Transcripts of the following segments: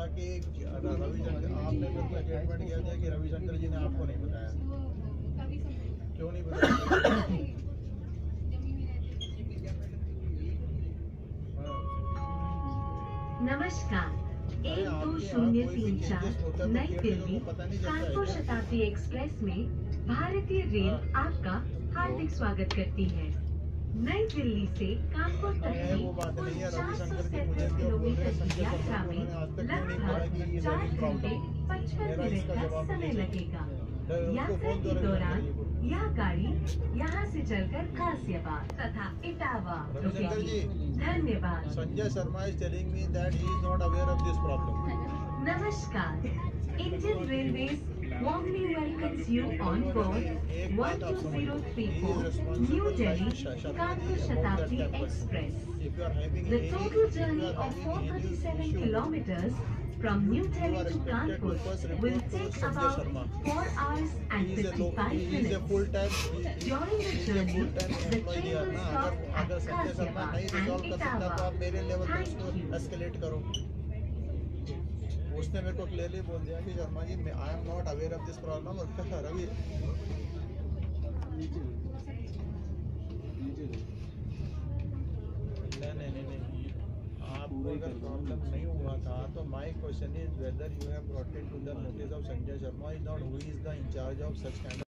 ने आपने बोला कि रविशंकर आपने स्टेटमेंट किया था कि रविशंकर जी ने आपको नहीं बताया। क्यों नहीं बताया? हाँ। नमस्कार एक दो शून्य तीन चार। नई दिल्ली कानपुर शताब्दी एक्सप्रेस में भारतीय रेल आपका हार्दिक स्वागत करती है। नई दिल्ली से कानपुर तक की कुल चार सौ सैंतीस किलोमीटर की यात्रा में लगभग चार घंटे पचपन मिनट का समय लगेगा। यात्रा के दौरान यह गाड़ी यहाँ से चलकर गाजियाबाद तथा इटावा रुकेगी। धन्यवाद। Sanjay Sharma is telling me that he is not aware of this problem Namaskar. Indian Railways warmly welcomes you on board 12034 New Delhi Kanpur Shatabdi Express. The total journey of 437 kilometers from New Delhi to Kanpur will take about 4 hours and 55 minutes. During the journey, the train will stop at Ghaziabad and Etawah. Thank you. उसने मेरे को clearly बोल दिया कि शर्मा जी मैं I am not aware of this problem और क्या रवि नहीं नहीं नहीं आपको अगर प्रॉब्लम नहीं हुआ था तो my question is whether you have brought it to the notice of Sanjay Sharma. Is not who is the incharge of such kind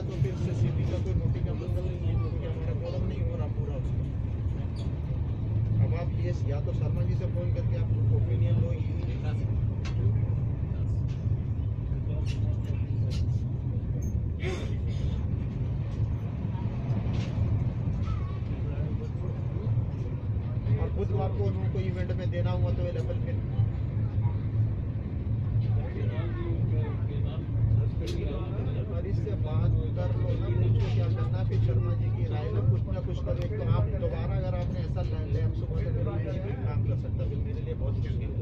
तो फिर उससे नहीं है कॉलम नहीं हो रहा पूरा उसका अब आप ये या तो शर्मा जी से फ़ोन करके आप ओपिनियन लो बुधवार को उनको इवेंट में देना हुआ तो अवेलेबल फिर और इससे बात कर लो ना मुझको क्या करना फिर शर्मा जी की राय में कुछ कुछ तो आप दोबारा अगर आपने ऐसा लैब सुबह से फिर मैं नहीं काम कर सकता फिर मेरे लिए बहुत मुश्किल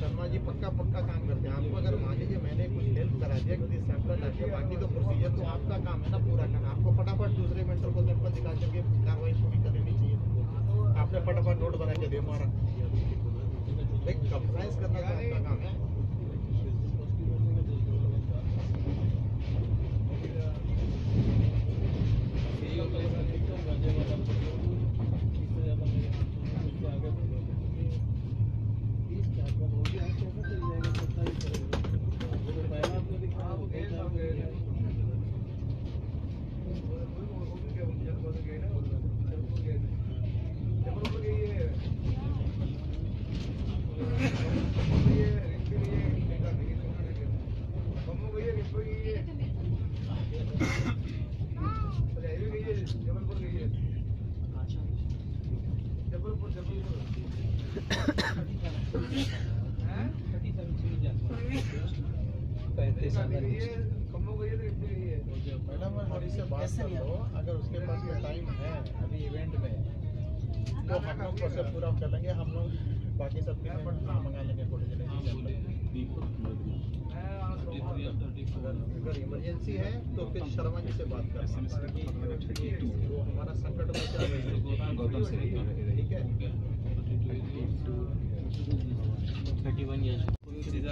शर्मा जी पक्का पक्का काम करते हैं। आपको अगर मान लीजिए मैंने कुछ हेल्प करा दिया कि सैंपल डाल बाकी तो प्रोसीजर तो आपका काम है ना पूरा करना। आपको फटाफट दूसरे मेंटर को सैंपल दिखा करके कार्रवाई पूरी कर लेनी चाहिए। आपने फटाफट नोट बना के दे मारा भाई कंप्लाइंस करना तो आपका काम है। मैडम और इससे बात कर लो अगर उसके पास में टाइम है अभी इवेंट में तो हम लोग प्रोसेस पूरा कर लेंगे हम लोग बाकी सब के मंगा लेंगे थोड़े अगर इमरजेंसी है तो फिर शर्मा जी से बात कर वो हमारा संकट में है से ठीक है? थर्टी वन ईयर्स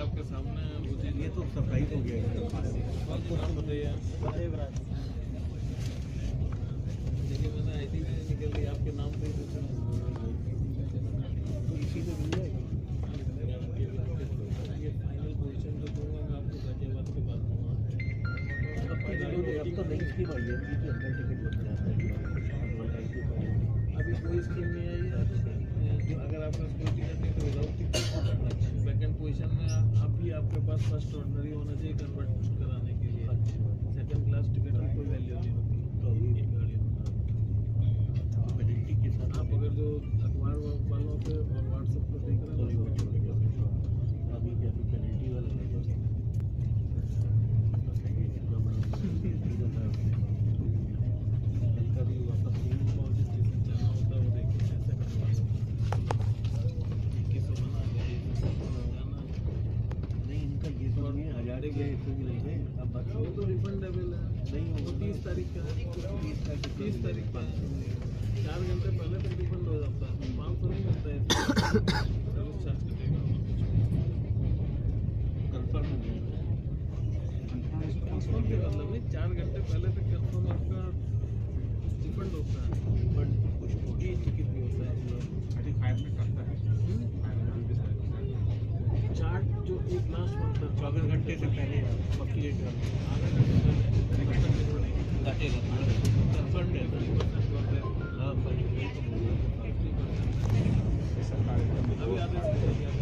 आपके सामने वो चीज़ ये तो सरप्राइज़ हो गया। कौन सी नाम बताइए देखिए मैंने आई थी निकल गई आपके नाम पे तो इसी मिल जाएगी। तो नई स्कीम आई है कि अंदर टिकट जाता है। अभी कोई स्कीम नहीं आई है अगर आपका कोई टिकट नहीं तो विदाउट टिकट सेकंड पोजीशन में अभी आपके पास फ़र्स्ट ऑर्डनरी होना चाहिए कन्वर्ट कराने के लिए। सेकंड क्लास टिकट की कोई वैल्यू नहीं होती तो अभी एक गाड़ी में पेनल्टी के साथ आप अगर जो अखबार वालों पे और व्हाट्सएप पे देख रहे सॉरी हैं वो छोड़ गया अभी क्या अभी पेनल्टी वाला है बताइए कितना बड़ा सीज़न था कल का भी वापस नहीं कौन सी चीज़ जाना होता है वो देखिए कैसे करवा इक्कीस सौ बना दिया जाना नहीं इनका ये तो नहीं है हज़ार एक इससे भी नहीं है अब बात वो तो रिफंडेबल है नहीं वो होगा तीस तारीख का है तीस तारीख तीस तारीख का है चार घंटे पहले तक रिफंड हो जाता है पाँच सौ नहीं मिलता है सर्विस चार्ज कटेगा कंफर्म हो गया कंफर्म के मतलब नहीं चार घंटे पहले तक कंफर्म आपका रिफंड होता है। बट कुछ ये टिकट भी होता है चार्ट जो एक लास्ट मंथ तक चौबीस घंटे से पहले पक्की डेट का आधा घंटे पहले घटेगा कंफर्म है। थर्टी है। हाँ में तो अभी आधे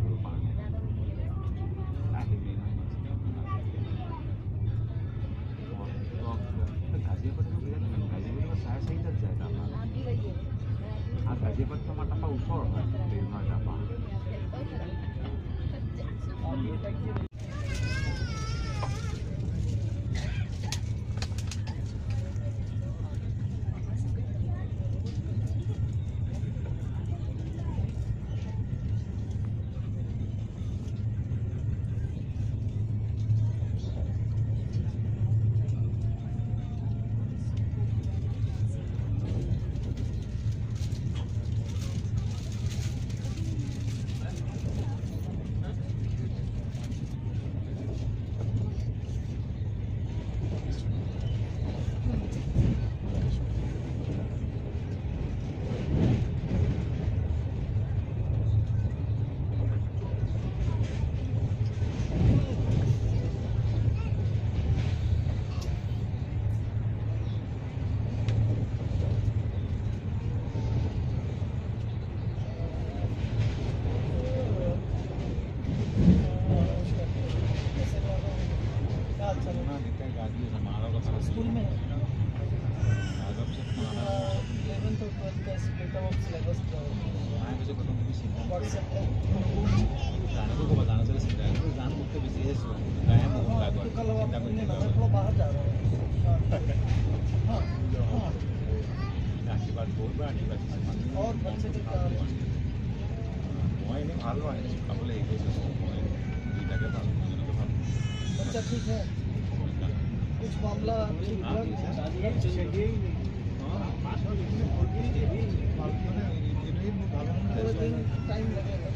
মই এনেই ভাল নহয় খাবলৈ হেৰি কৰিছোঁ মই দুইটাকে ভাল দুজনকে ভাল আচ্ছা ঠিক হে कुछ मामला हाँ दो दिन टाइम लगेगा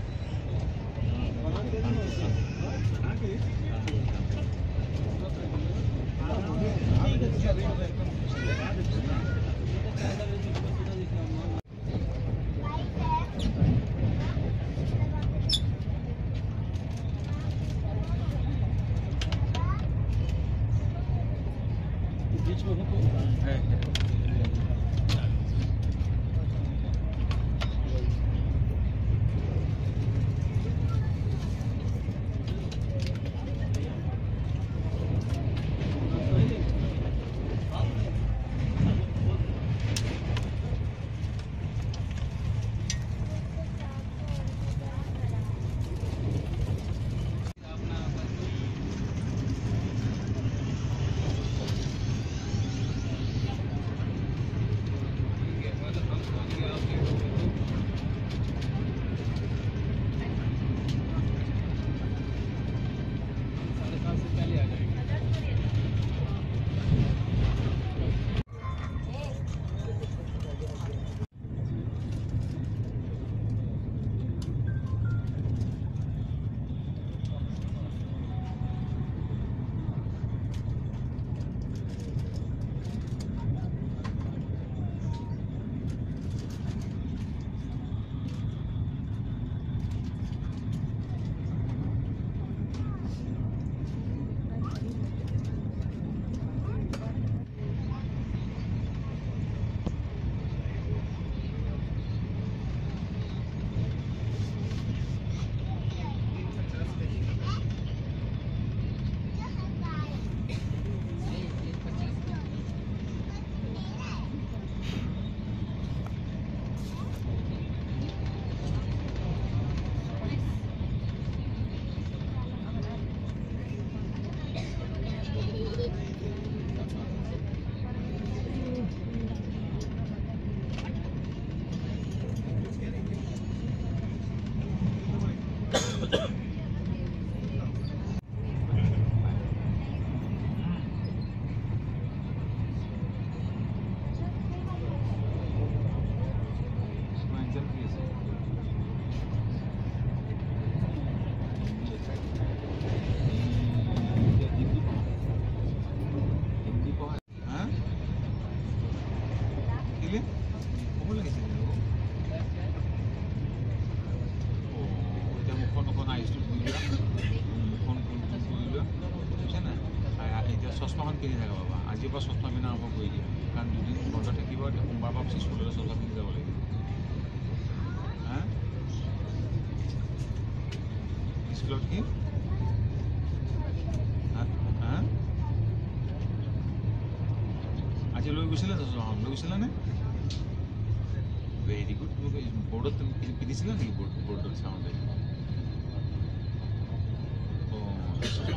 বৰ্ড বৰ্ডত চাওঁতে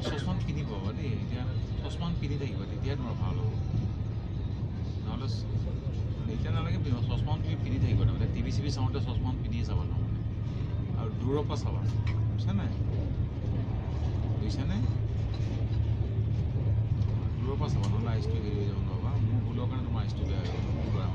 চশমান পিন্ধিব বাবা দেই এতিয়া চশমান পিন্ধি থাকিবা হ'ব নহ'লে এতিয়া নালাগে পিন্ধিব তুমি পিন্ধি থাকিবা টিভি চিভি চাওঁতে চশমান পিন্ধিয়ে চাবা তাৰমানে আৰু দূৰৰ পৰা চাবা বুজিছা নাই বুজিছানে দূৰৰ পৰা চাবা নহ'লে আইচটো হেৰি হৈ যাব নহ'বা মোৰ ভুলৰ কাৰণে তোমাৰ আইচটো বেয়া হৈ ল'ৰা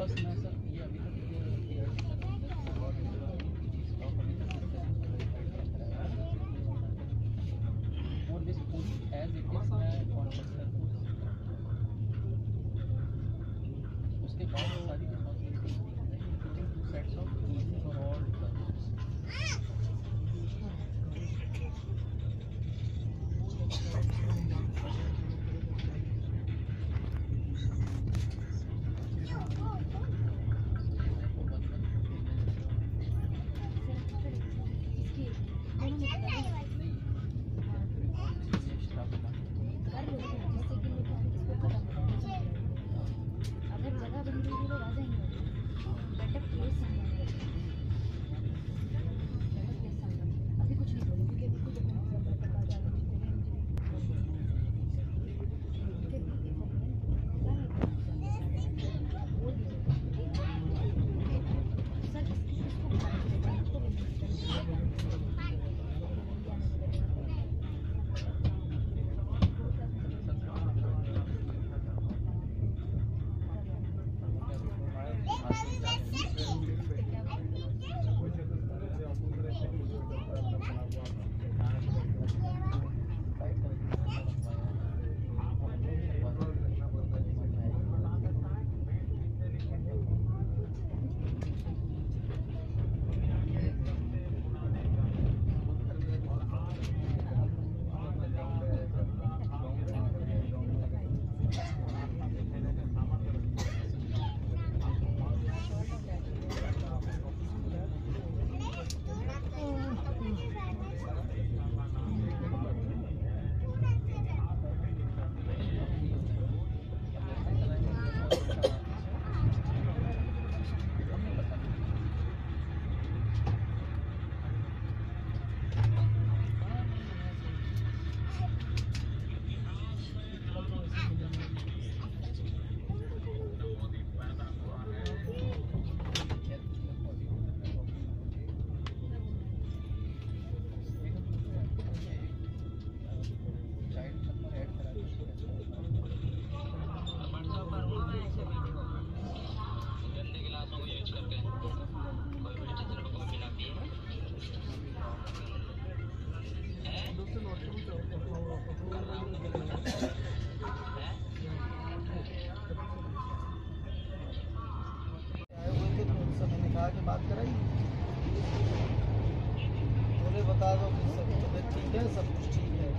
उसमें सर ये अभी तक सब जगह ठीक है। सब कुछ ठीक है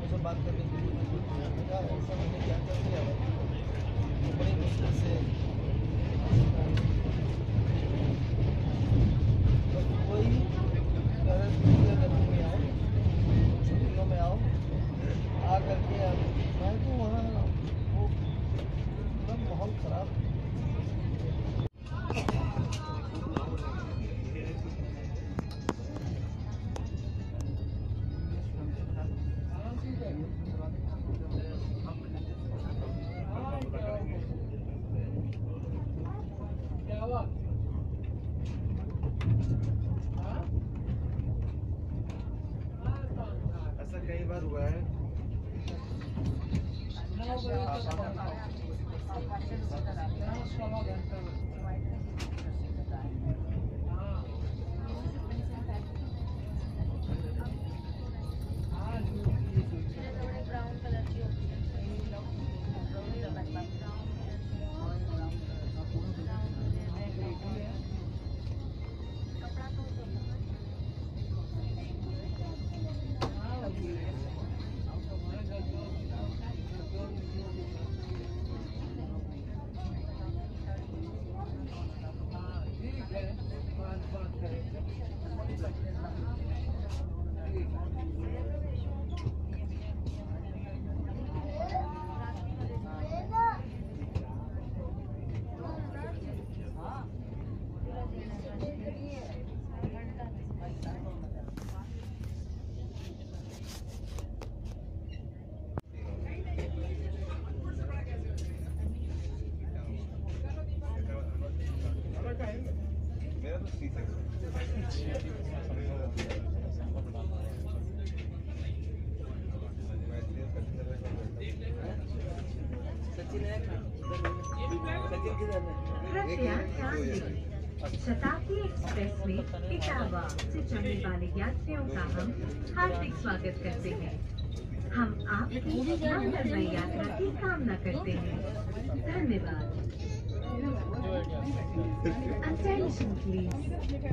मुझे बात करने के लिए क्या ऐसा मैंने क्या कर दिया बड़ी मुश्किल से शताब्दी एक्सप्रेस में इटावा से चलने वाले यात्रियों का हम हार्दिक स्वागत करते हैं। हम आपकी यात्रा की कामना करते हैं। धन्यवाद। Attention please.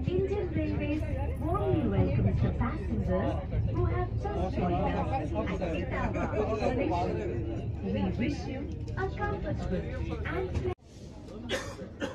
Indian Railways warmly welcomes the passengers who have just joined us at station. We wish you a comfortable and pleasant